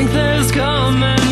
strength is coming.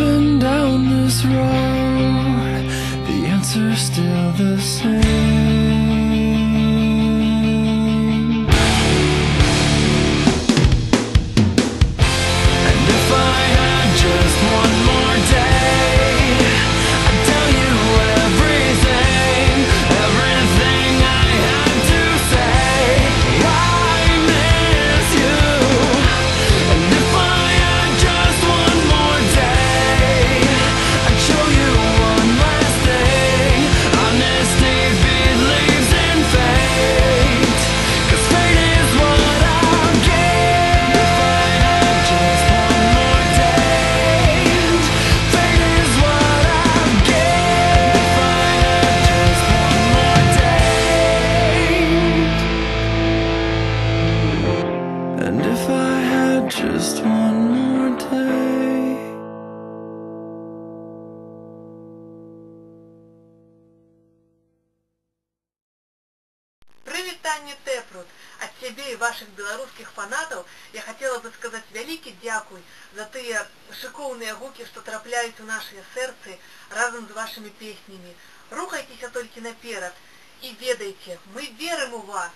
been down this road. The answer's still the same. издание Тепрут. От себе и ваших белорусских фанатов я хотела бы сказаць вялікі дзякуй за тыя шыкоўныя гукі, что трапляюць у наши сэрцы разом с вашими песнями. Рухайцеся а только наперед и ведайте, мы верим у вас.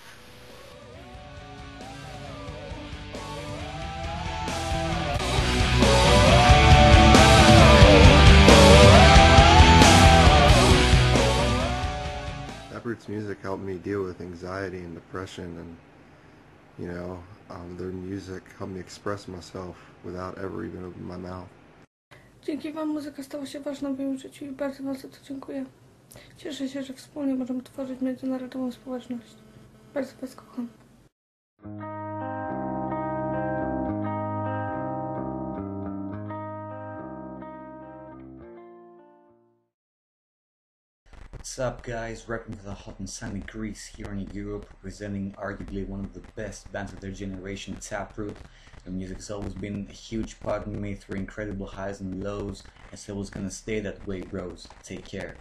Roots music helped me deal with anxiety and depression and, you know, um, their music helped me express myself without ever even opening my mouth. Dzięki Wam muzyka stała się ważna w moim życiu i bardzo Wam za to dziękuję. Cieszę się, że wspólnie możemy tworzyć międzynarodową społeczność. Bardzo Was kocham. What's up guys, repping the hot and sunny Greece here in Europe, representing arguably one of the best bands of their generation, Taproot. Their music has always been a huge part of me through incredible highs and lows, and so it's gonna stay that way bros. Take care.